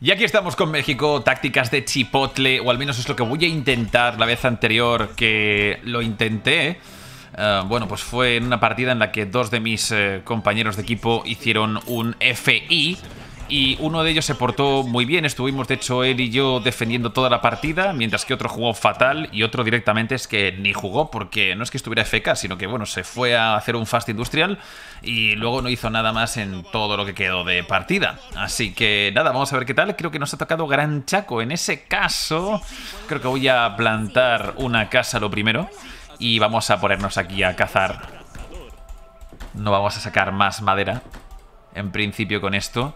Y aquí estamos con México, tácticas de chipotle, o al menos es lo que voy a intentar la vez anterior que lo intenté. Eh, bueno, pues fue en una partida en la que dos de mis eh, compañeros de equipo hicieron un FI y uno de ellos se portó muy bien. Estuvimos, de hecho, él y yo defendiendo toda la partida, mientras que otro jugó fatal y otro directamente es que ni jugó porque no es que estuviera FK, sino que, bueno, se fue a hacer un fast industrial y luego no hizo nada más en todo lo que quedó de partida. Así que nada, vamos a ver qué tal. Creo que nos ha tocado Gran Chaco. En ese caso, creo que voy a plantar una casa lo primero y vamos a ponernos aquí a cazar. No vamos a sacar más madera, en principio con esto.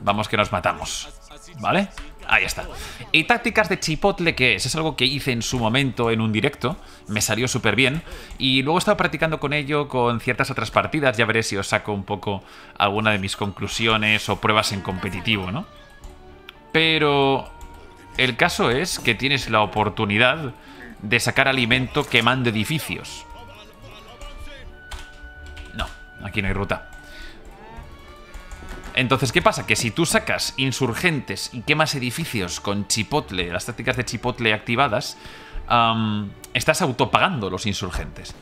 Vamos que nos matamos. ¿Vale? Ahí está. Y tácticas de chipotle, que es? Es algo que hice en su momento en un directo. Me salió súper bien. Y luego he estado practicando con ello con ciertas otras partidas. Ya veré si os saco un poco alguna de mis conclusiones o pruebas en competitivo, ¿no? Pero el caso es que tienes la oportunidad de sacar alimento quemando edificios. No, aquí no hay ruta. Entonces, ¿qué pasa? Que si tú sacas insurgentes y quemas edificios con chipotle, las tácticas de chipotle activadas, estás autopagando los insurgentes.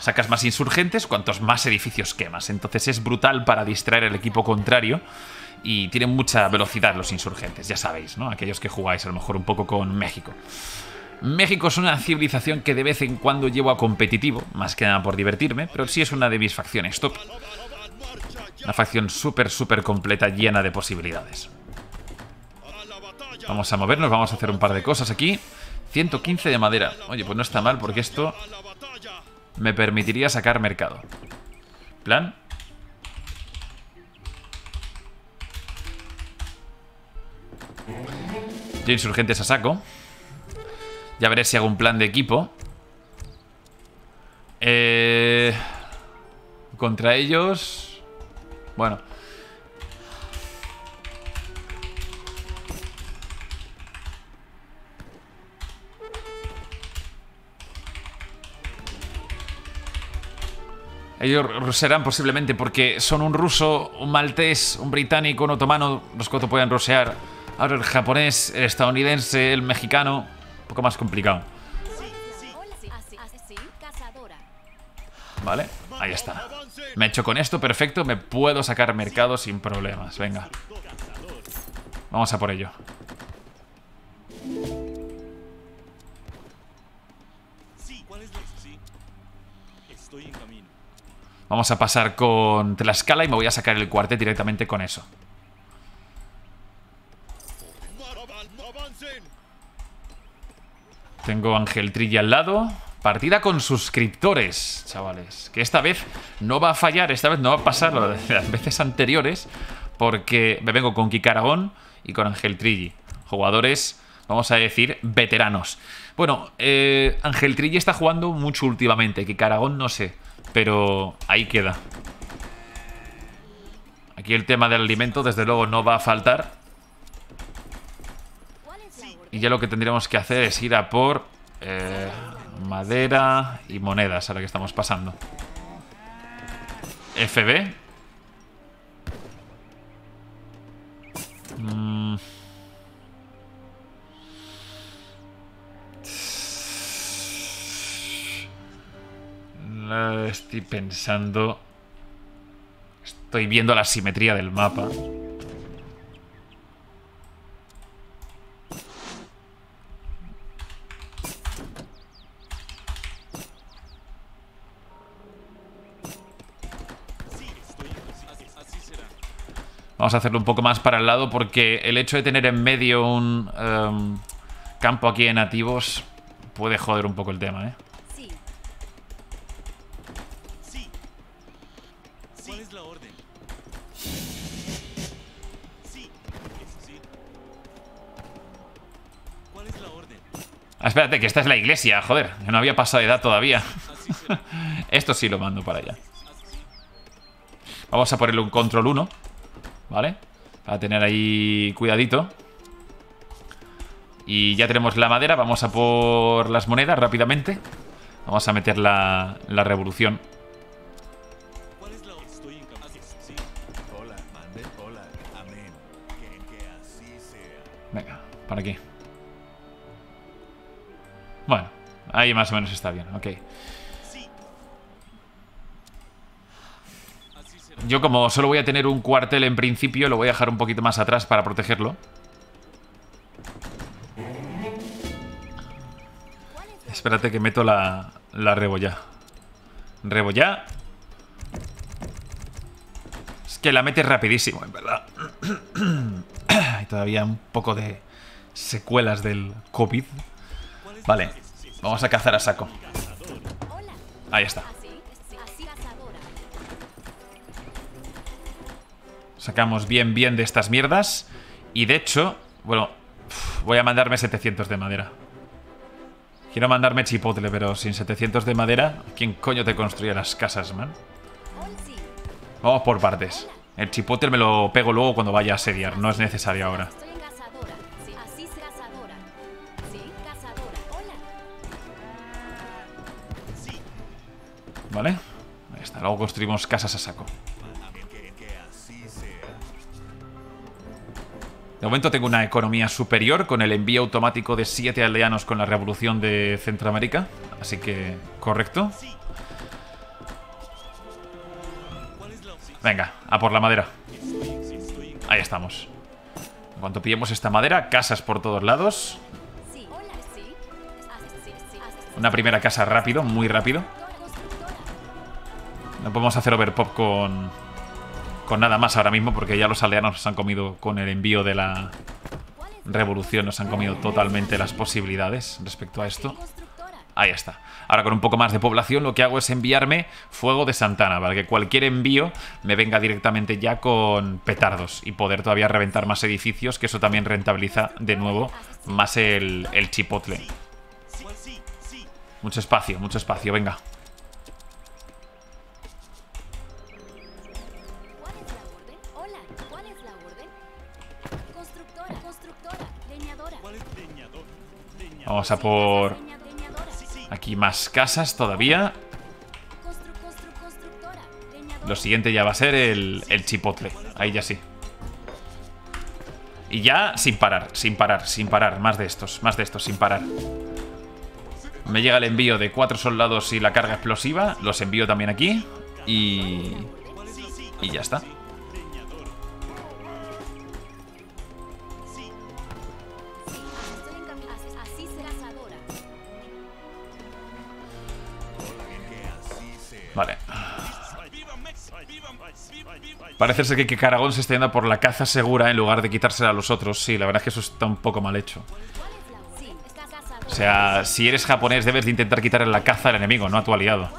Sacas más insurgentes cuantos más edificios quemas. Entonces es brutal para distraer al equipo contrario y tienen mucha velocidad los insurgentes, ya sabéis, ¿no? Aquellos que jugáis a lo mejor un poco con México. México es una civilización que de vez en cuando llevo a competitivo, más que nada por divertirme, pero sí es una de mis facciones. Una facción súper, súper completa, llena de posibilidades. Vamos a movernos, vamos a hacer un par de cosas aquí. 115 de madera. Oye, pues no está mal porque esto me permitiría sacar mercado. Plan. Yo insurgentes a saco. Ya veré si hago un plan de equipo. Eh, contra ellos... Bueno. Ellos serán posiblemente porque son un ruso, un maltés, un británico, un otomano, los cuatro pueden rosear. Ahora el japonés, el estadounidense, el mexicano, un poco más complicado. Vale, ahí está. Me he hecho con esto, perfecto. Me puedo sacar mercado sin problemas. Venga. Vamos a por ello. Vamos a pasar con Tlaxcala y me voy a sacar el cuartet directamente con eso. Tengo Ángel Trilla al lado. Partida con suscriptores, chavales. Que esta vez no va a fallar, esta vez no va a pasar lo de las veces anteriores, porque me vengo con Kikaragón y con Ángel Trilli. Jugadores, vamos a decir, veteranos. Bueno, eh, Ángel Trilli está jugando mucho últimamente, Kikaragón no sé, pero ahí queda. Aquí el tema del alimento, desde luego, no va a faltar. Y ya lo que tendríamos que hacer es ir a por... Eh, Madera y monedas, ahora que estamos pasando. FB. Mm. Estoy pensando... Estoy viendo la simetría del mapa. Vamos a hacerlo un poco más para el lado porque el hecho de tener en medio un em, campo aquí de nativos puede joder un poco el tema, ¿eh? Ah, espérate, que esta es la iglesia, joder. no había pasado de edad todavía. Esto sí lo mando para allá. Vamos a ponerle un control 1. ¿Vale? Para tener ahí cuidadito. Y ya tenemos la madera. Vamos a por las monedas rápidamente. Vamos a meter la, la revolución. Venga, para aquí. Bueno, ahí más o menos está bien, ok. Yo como solo voy a tener un cuartel en principio, lo voy a dejar un poquito más atrás para protegerlo. Espérate que meto la, la rebolla. Rebolla. Es que la metes rapidísimo, en verdad. Hay todavía un poco de secuelas del COVID. Vale, vamos a cazar a saco. Ahí está. Sacamos bien, bien de estas mierdas. Y de hecho, bueno, voy a mandarme 700 de madera. Quiero mandarme chipotle, pero sin 700 de madera, ¿quién coño te construye las casas, man? Vamos por partes. El chipotle me lo pego luego cuando vaya a asediar, no es necesario ahora. ¿Vale? Ahí está, luego construimos casas a saco. De momento tengo una economía superior con el envío automático de 7 aldeanos con la revolución de Centroamérica. Así que, correcto. Venga, a por la madera. Ahí estamos. En cuanto pillemos esta madera, casas por todos lados. Una primera casa rápido, muy rápido. No podemos hacer overpop con, con nada más ahora mismo porque ya los aldeanos nos han comido con el envío de la revolución, nos han comido totalmente las posibilidades respecto a esto. Ahí está. Ahora con un poco más de población lo que hago es enviarme fuego de Santana para que cualquier envío me venga directamente ya con petardos y poder todavía reventar más edificios, que eso también rentabiliza de nuevo más el, el chipotle. Mucho espacio, mucho espacio, venga. Vamos a por... Aquí más casas todavía. Lo siguiente ya va a ser el, el chipotle. Ahí ya sí. Y ya sin parar, sin parar, sin parar. Más de estos, más de estos, sin parar. Me llega el envío de cuatro soldados y la carga explosiva. Los envío también aquí. Y... Y ya está. Vale. Parece que Caragón se está yendo por la caza segura en lugar de quitársela a los otros. Sí, la verdad es que eso está un poco mal hecho. O sea, si eres japonés debes de intentar quitarle la caza al enemigo, no a tu aliado.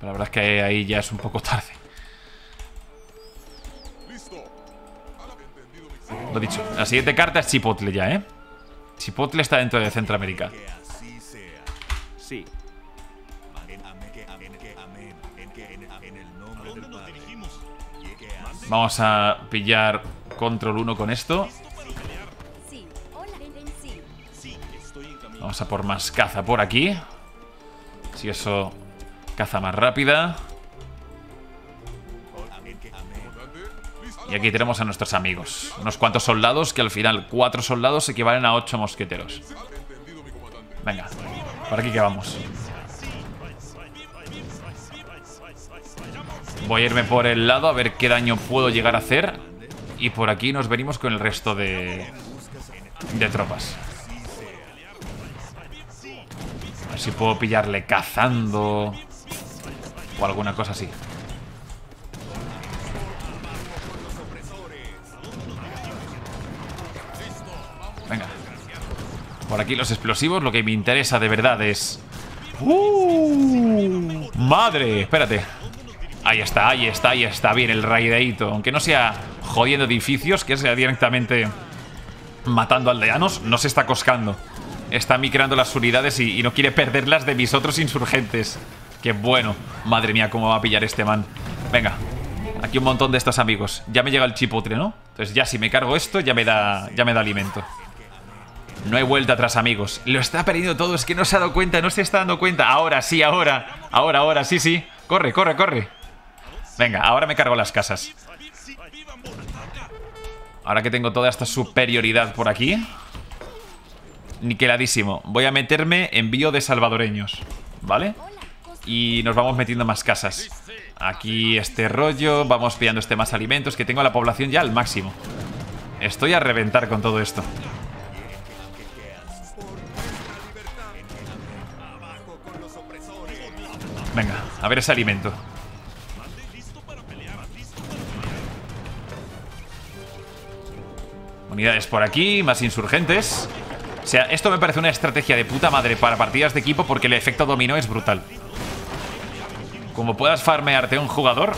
Pero la verdad es que ahí ya es un poco tarde. Lo dicho, la siguiente carta es Chipotle ya, ¿eh? Chipotle está dentro de Centroamérica. Sí. Vamos a pillar control 1 con esto. Vamos a por más caza por aquí. Si eso, caza más rápida. Y aquí tenemos a nuestros amigos. Unos cuantos soldados que al final cuatro soldados equivalen a ocho mosqueteros. Venga, por aquí que vamos. Voy a irme por el lado a ver qué daño puedo llegar a hacer. Y por aquí nos venimos con el resto de, de tropas. A ver si puedo pillarle cazando. O alguna cosa así. Por aquí los explosivos. Lo que me interesa de verdad es... ¡Uh! ¡Madre! Espérate. Ahí está, ahí está, ahí está bien el raideito. Aunque no sea jodiendo edificios, que sea directamente matando aldeanos, no se está coscando. Está micrando las unidades y, no quiere perderlas de mis otros insurgentes. Qué bueno. Madre mía, cómo va a pillar este man. Venga, aquí un montón de estos amigos. Ya me llega el chipotre, ¿no? Entonces ya si me cargo esto, ya me da, ya me da alimento. No hay vuelta atrás, amigos. Lo está perdiendo todo, es que no se ha dado cuenta, no se está dando cuenta. Ahora, sí, ahora. Ahora, ahora, sí, sí. Corre, corre, corre. Venga, ahora me cargo las casas. Ahora que tengo toda esta superioridad por aquí. Niqueladísimo. Voy a meterme envío de salvadoreños. ¿Vale? Y nos vamos metiendo más casas. Aquí este rollo. Vamos pillando este más alimentos. Que tengo la población ya al máximo. Estoy a reventar con todo esto. Venga, a ver ese alimento. Unidades por aquí, más insurgentes. O sea, esto me parece una estrategia de puta madre para partidas de equipo porque el efecto dominó es brutal. Como puedas farmearte un jugador...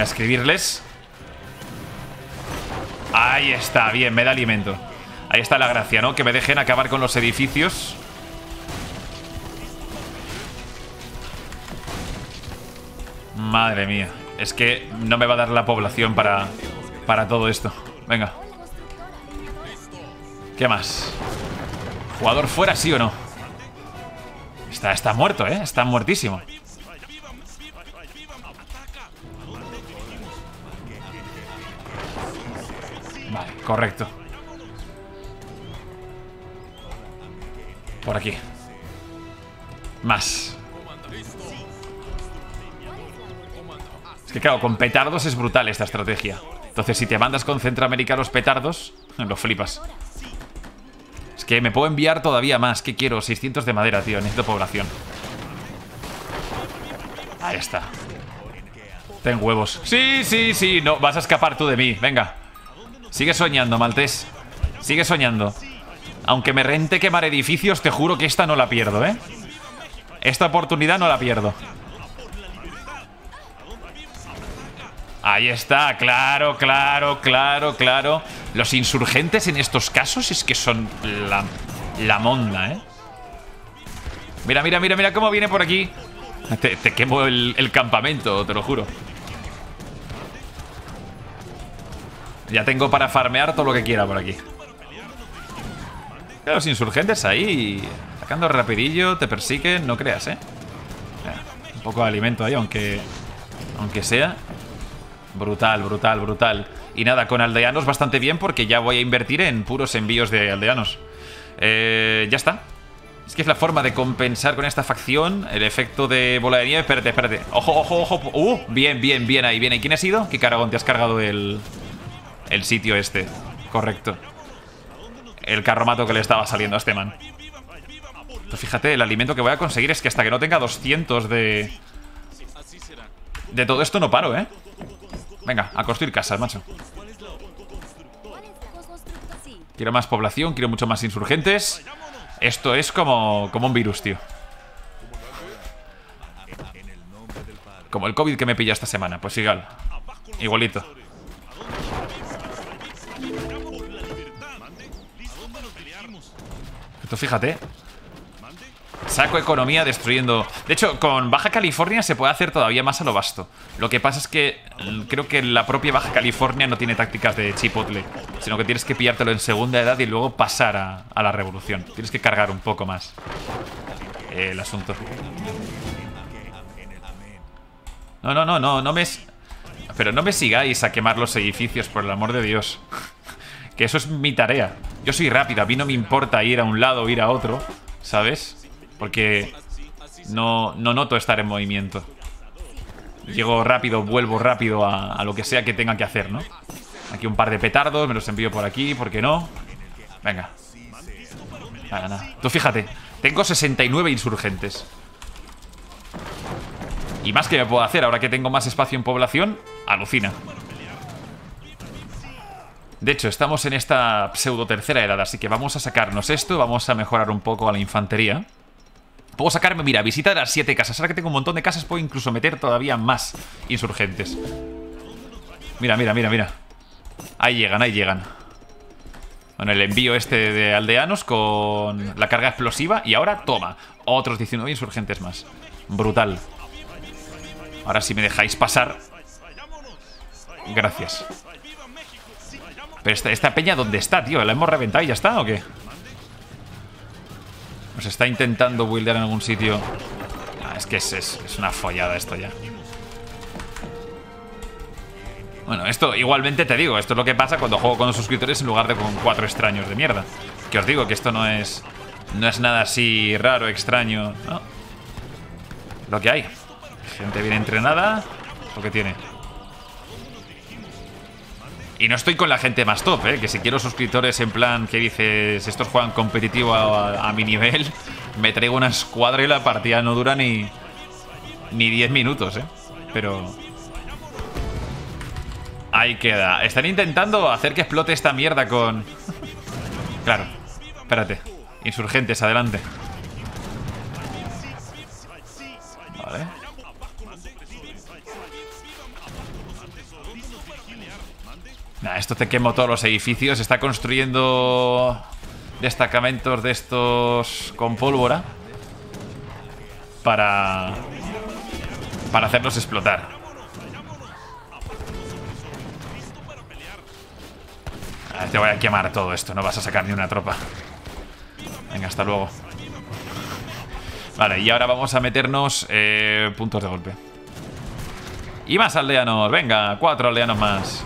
A escribirles. Ahí está, bien, me da alimento. Ahí está la gracia, ¿no? Que me dejen acabar con los edificios. Madre mía. Es que no me va a dar la población para, para todo esto. Venga. ¿Qué más? ¿Jugador fuera, sí o no? Está, está muerto, ¿eh? Está muertísimo. Correcto. Por aquí. Más. Es que claro, con petardos es brutal esta estrategia. Entonces si te mandas con Centroamérica los petardos, lo flipas. Es que me puedo enviar todavía más. ¿Qué quiero? 600 de madera, tío. Necesito población. Ahí está. Ten huevos. Sí, sí, sí. No, vas a escapar tú de mí. Venga. Sigue soñando, Maltés. Sigue soñando. Aunque me rente quemar edificios, te juro que esta no la pierdo, ¿eh? Esta oportunidad no la pierdo. Ahí está, claro, claro, claro, claro. Los insurgentes en estos casos es que son la, la monda, ¿eh? Mira, mira, mira, mira cómo viene por aquí. Te, quemo el, el campamento, te lo juro. Ya tengo para farmear todo lo que quiera por aquí. Los insurgentes ahí, sacando rapidillo, te persiguen, no creas, ¿eh? Un poco de alimento ahí, aunque, aunque sea. Brutal, brutal, brutal. Y nada, con aldeanos bastante bien porque ya voy a invertir en puros envíos de aldeanos. Eh, ya está. Es que es la forma de compensar con esta facción el efecto de bola de nieve. Espérate, espérate. Ojo, ojo, ojo. Uh, bien, bien, bien ahí, bien ahí. ¿Quién ha sido? ¿Qué caragón te has cargado el, el sitio este? Correcto. El carromato que le estaba saliendo a este man. fíjate, el alimento que voy a conseguir es que hasta que no tenga 200 de... De todo esto no paro, ¿eh? Venga, a construir casas, macho. Quiero más población, quiero mucho más insurgentes. Esto es como, como un virus, tío. Como el COVID que me pilla esta semana. Pues igual. Igualito. Esto fíjate. Saco economía destruyendo... De hecho, con Baja California se puede hacer todavía más a lo vasto. Lo que pasa es que mm, creo que la propia Baja California no tiene tácticas de chipotle, sino que tienes que pillártelo en segunda edad y luego pasar a, la revolución. Tienes que cargar un poco más el asunto. No, no, no, no, no me... Pero no me sigáis a quemar los edificios, por el amor de Dios. que eso es mi tarea. Yo soy rápido, a mí no me importa ir a un lado o ir a otro, ¿sabes? Porque no, no noto estar en movimiento. Llego rápido, vuelvo rápido a, lo que sea que tenga que hacer, ¿no? Aquí un par de petardos, me los envío por aquí, ¿por qué no? Venga. Nada, nada. Tú fíjate, tengo 69 insurgentes. Y más que me puedo hacer ahora que tengo más espacio en población, alucina. De hecho, estamos en esta pseudo tercera edad, así que vamos a sacarnos esto, vamos a mejorar un poco a la infantería. Puedo sacarme, mira, visita de las siete casas. Ahora que tengo un montón de casas, puedo incluso meter todavía más insurgentes. Mira, mira, mira, mira. Ahí llegan, ahí llegan. Bueno, el envío este de aldeanos con la carga explosiva. Y ahora, toma, otros 19 insurgentes más. Brutal. Ahora si me dejáis pasar... Gracias. Pero esta, esta peña, ¿dónde está, tío? ¿La hemos reventado y ya está o qué? Pues está intentando buildear en algún sitio. Ah, es que es, es una follada esto ya. Bueno, esto igualmente te digo, esto es lo que pasa cuando juego con los suscriptores en lugar de con cuatro extraños de mierda. Que os digo que esto no es no es nada así raro, extraño, ¿no? Lo que hay. Gente bien entrenada, lo que tiene. Y no estoy con la gente más top, ¿eh? Que si quiero suscriptores en plan que dices, estos juegan competitivo a, mi nivel, me traigo una escuadra y la partida no dura ni, ni 10 minutos, ¿eh? Pero... Ahí queda. Están intentando hacer que explote esta mierda con... claro. Espérate. Insurgentes, adelante. Nah, esto te quemo todos los edificios. Está construyendo destacamentos de estos con pólvora para para hacerlos explotar. te voy a quemar todo esto, no vas a sacar ni una tropa. Venga, hasta luego. Vale, y ahora vamos a meternos eh, puntos de golpe. Y más aldeanos, venga, cuatro aldeanos más.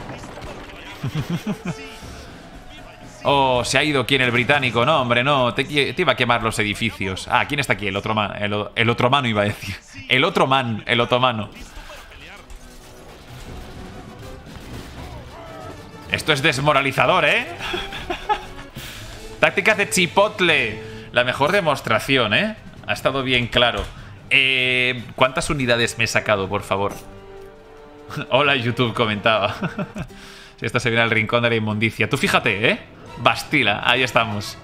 oh, se ha ido aquí en el británico. No, hombre, no, te, iba a quemar los edificios. Ah, ¿quién está aquí? El otro man, el, el otro mano iba a decir. El otro man, el otomano. Esto es desmoralizador, ¿eh? Tácticas de Chipotle. La mejor demostración, ¿eh? Ha estado bien claro. Eh, ¿Cuántas unidades me he sacado, por favor? Hola, YouTube comentaba. Esto se viene al rincón de la inmundicia. Tú fíjate, ¿eh? Bastila, ahí estamos.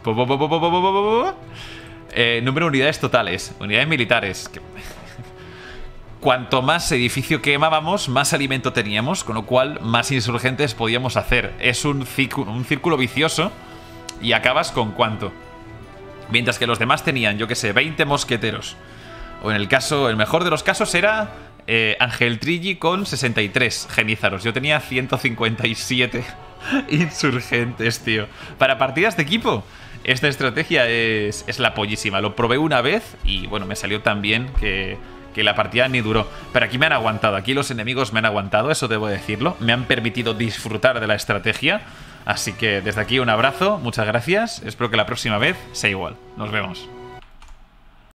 Número de unidades totales. Unidades militares. Cuanto más edificio quemábamos, más alimento teníamos, con lo cual más insurgentes podíamos hacer. Es un círculo, vicioso y acabas con cuánto. Mientras que los demás tenían, yo que sé, 20 mosqueteros. O en el caso, el mejor de los casos era eh, Ángel Trigi con 63 genízaros. Yo tenía 157 insurgentes, tío. Para partidas de equipo, esta estrategia es, es la pollísima. Lo probé una vez y bueno, me salió tan bien que, que la partida ni duró. Pero aquí me han aguantado, aquí los enemigos me han aguantado, eso debo decirlo. Me han permitido disfrutar de la estrategia. Así que desde aquí un abrazo, muchas gracias. Espero que la próxima vez sea igual. Nos vemos.